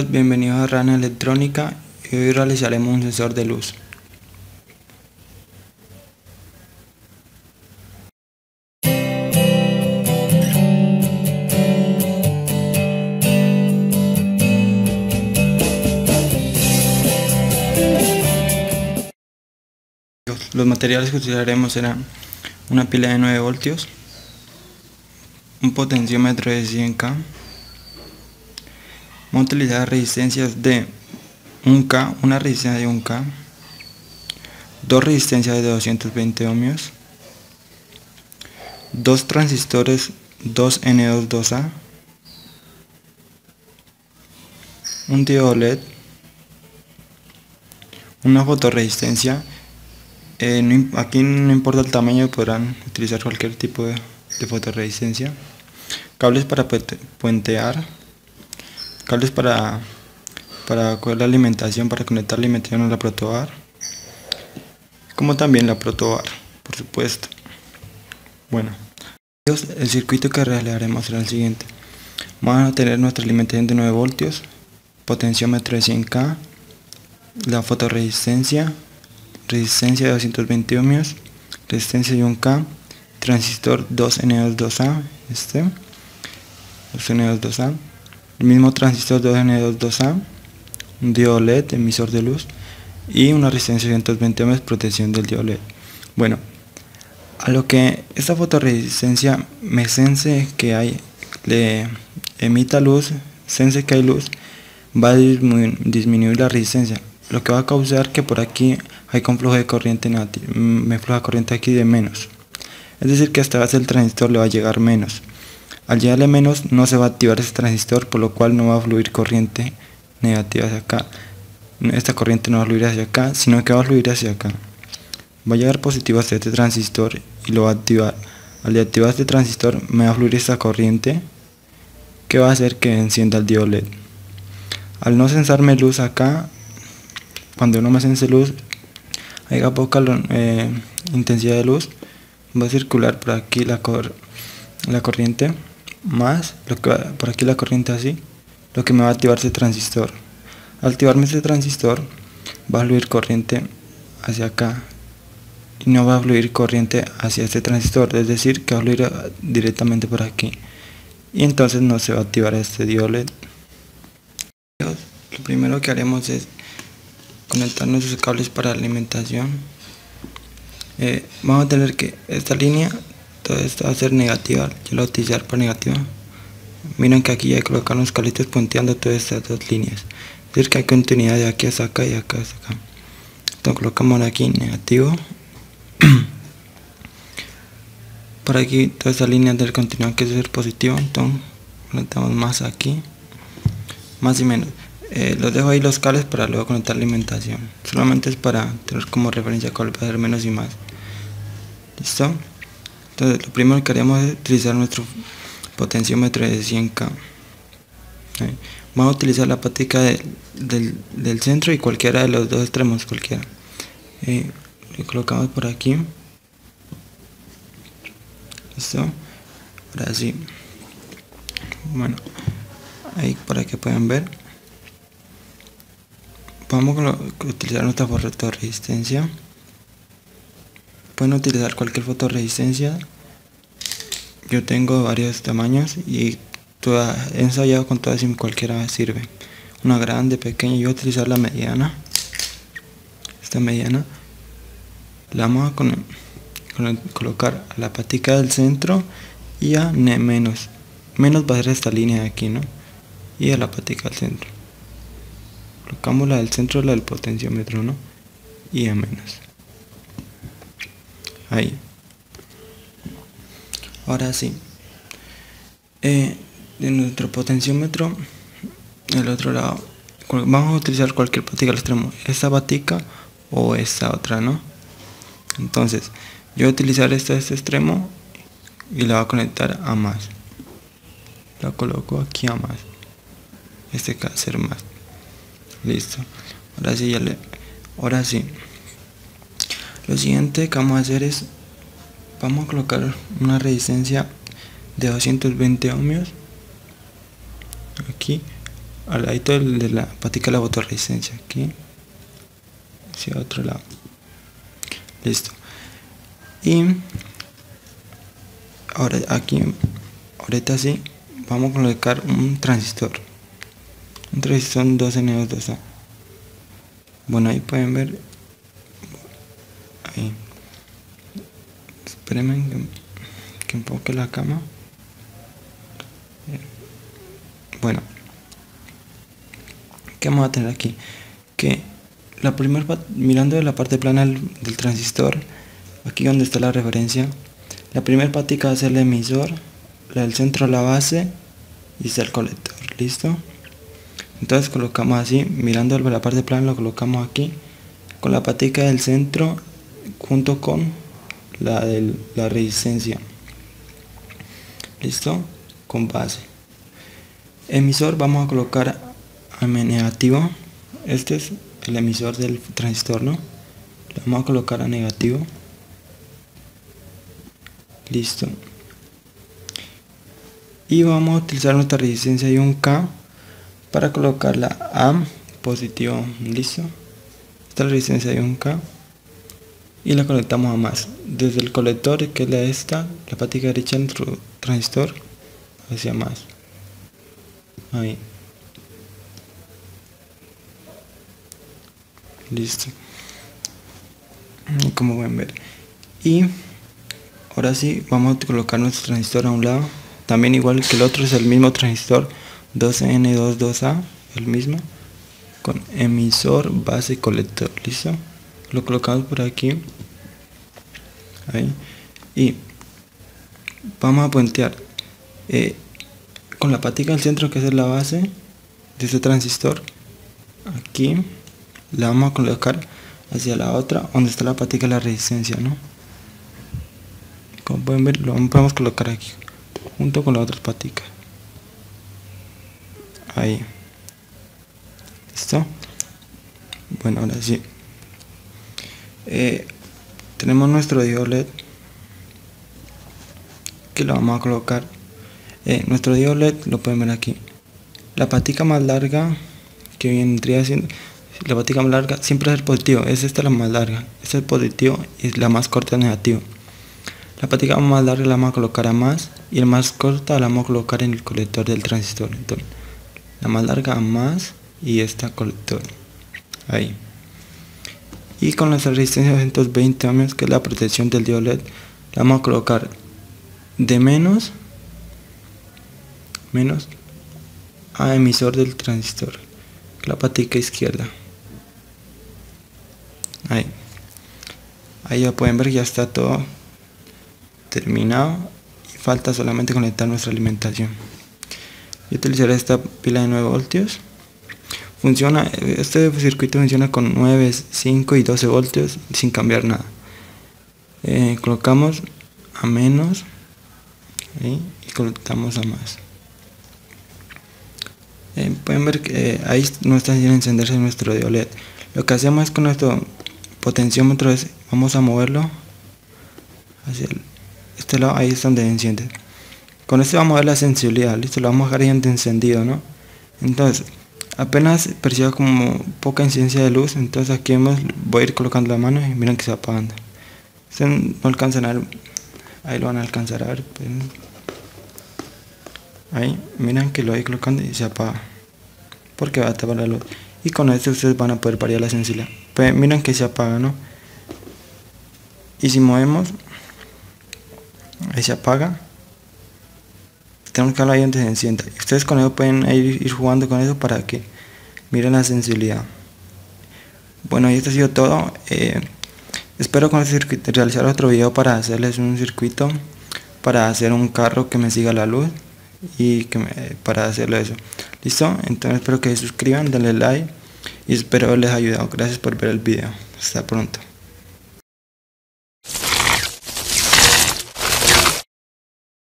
bienvenidos a Rana Electrónica y hoy realizaremos un sensor de luz. Los materiales que utilizaremos serán una pila de 9 voltios, un potenciómetro de 100K, Vamos a utilizar resistencias de 1K, una resistencia de 1K, dos resistencias de 220 ohmios, dos transistores 2N22A, un diodo LED, una fotoresistencia, eh, aquí no importa el tamaño, podrán utilizar cualquier tipo de, de fotoresistencia, cables para puentear, para, para la alimentación, para conectar la alimentación a la protobar, como también la protobar, por supuesto. Bueno, el circuito que realizaremos será el siguiente. Vamos a tener nuestra alimentación de 9 voltios, potenciómetro de 100K, la fotoresistencia, resistencia de 220 ohmios, resistencia de 1K, transistor 2N22A, este, 2N22A, el mismo transistor 2N22A, un diodo LED, emisor de luz y una resistencia de 120 ohms, protección del diodo LED. Bueno, a lo que esta fotoresistencia me sense que hay, le emita luz, sense que hay luz, va a disminuir, la resistencia, lo que va a causar que por aquí hay con flujo de corriente me fluja corriente aquí de menos. Es decir que hasta base el transistor le va a llegar menos. Al llegarle menos no se va a activar ese transistor, por lo cual no va a fluir corriente negativa hacia acá. Esta corriente no va a fluir hacia acá, sino que va a fluir hacia acá. Va a llegar positivo hacia este transistor y lo va a activar. Al activar este transistor me va a fluir esta corriente que va a hacer que encienda el diodo LED. Al no censarme luz acá, cuando no me sense luz, haya poca eh, intensidad de luz, va a circular por aquí la corriente más lo que por aquí la corriente así lo que me va a activar ese transistor. Al activarme ese transistor va a fluir corriente hacia acá y no va a fluir corriente hacia este transistor es decir que va a fluir directamente por aquí. Y entonces no se va a activar este diodo LED. Lo primero que haremos es conectar nuestros cables para alimentación. Eh, vamos a tener que esta línea todo esto va a ser negativa yo lo voy utilizar por negativa. Miren que aquí ya he colocado unos calitos punteando todas estas dos líneas. Es decir que hay continuidad de aquí hasta acá y acá hasta acá. Entonces colocamos aquí negativo. Por aquí toda esta línea del continuidad que es ser positivo entonces conectamos más aquí. Más y menos. Eh, los dejo ahí los cables para luego conectar alimentación. Solamente es para tener como referencia cuál va a ser menos y más. Listo lo primero que haremos es utilizar nuestro potenciómetro de 100K. Vamos a utilizar la patica del, centro y cualquiera de los dos extremos, cualquiera. Eh, lo colocamos por aquí. Listo. Ahora sí. Bueno, ahí para que puedan ver. Vamos a utilizar nuestra resistencia pueden utilizar cualquier fotoresistencia. Yo tengo varios tamaños y toda, he ensayado con todas y cualquiera sirve. Una grande, pequeña, yo voy a utilizar la mediana. Esta mediana la vamos a colocar a la patica del centro y a menos menos va a ser esta línea de aquí ¿no? y a la patica del centro. Colocamos la del centro la del potenciómetro ¿no? y a menos ahí. Ahora sí. Eh, de nuestro potenciómetro el otro lado vamos a utilizar cualquier patica al extremo esta patica o esta otra no entonces yo voy a utilizar esta este extremo y la voy a conectar a más. La coloco aquí a más. Este que hacer más. Listo. Ahora sí ya le ahora sí lo siguiente que vamos a hacer es vamos a colocar una resistencia de 220 ohmios aquí al ladito de la patica de la fotoresistencia aquí hacia otro lado. Listo. Y ahora aquí ahorita sí vamos a colocar un transistor. Un transistor 2N2 2A bueno ahí pueden ver espérenme que, que enfoque la cama bueno ¿qué vamos a tener aquí? que la primera mirando de la parte plana del, transistor aquí donde está la referencia la primera patica va a ser el emisor la del centro la base y está el colector listo entonces colocamos así mirando la parte plana lo colocamos aquí con la patica del centro junto con la de la resistencia. Listo con base. Emisor vamos a colocar a negativo. Este es el emisor del transistor no le vamos a colocar a negativo. Listo. Y vamos a utilizar nuestra resistencia y un K para colocarla a positivo. Listo. Esta es la resistencia de un K y la conectamos a más. Desde el colector que es la esta la patica derecha del transistor hacia más. Ahí. Listo. Como pueden ver. Y ahora sí vamos a colocar nuestro transistor a un lado. También igual que el otro es el mismo transistor 2N22A el mismo con emisor base colector. Listo lo colocamos por aquí. Ahí. Y vamos a puentear eh, con la patica del centro que es la base de este transistor aquí la vamos a colocar hacia la otra donde está la patica de la resistencia ¿no? como pueden ver lo podemos colocar aquí junto con la otra patica. Ahí. Listo bueno ahora sí eh, tenemos nuestro diodo LED que lo vamos a colocar eh, nuestro diodo LED lo pueden ver aquí la patica más larga que vendría siendo la patica más larga siempre es el positivo, es esta la más larga, es el positivo y la más corta es negativo. La patica más larga la vamos a colocar a más y la más corta la vamos a colocar en el colector del transistor. Entonces, la más larga a más y esta colector. Ahí. Y con la resistencia de 220 ohms, que es la protección del diodo LED, la vamos a colocar de menos menos a emisor del transistor, la patica izquierda. Ahí. Ahí ya pueden ver ya está todo terminado y falta solamente conectar nuestra alimentación. Yo utilizaré esta pila de 9 voltios funciona este circuito funciona con 9 5 y 12 voltios sin cambiar nada eh, colocamos a menos y colocamos a más eh, pueden ver que ahí no está sin encenderse nuestro diolet lo que hacemos es con nuestro potenciómetro es, vamos a moverlo hacia este lado, ahí es donde enciende. Con este vamos a ver la sensibilidad, listo, lo vamos a dejar ahí encendido, ¿no? Entonces, apenas perciba como poca incidencia de luz, entonces aquí vemos, voy a ir colocando la mano y miren que se va apagando. no alcanzan a ver, ahí lo van a alcanzar a ver. Pues. Ahí, miren que lo voy colocando y se apaga. Porque va a tapar la luz. Y con esto ustedes van a poder variar la sensibilidad pues miren que se apaga no y si movemos ahí se apaga tenemos que hablar ahí donde se encienda ustedes con eso pueden ir, jugando con eso para que miren la sensibilidad bueno y esto ha sido todo eh, espero con este circuito realizar otro video para hacerles un circuito para hacer un carro que me siga la luz y que para hacerlo eso listo entonces espero que se suscriban denle like y espero haberles ayudado. Gracias por ver el video. Hasta pronto.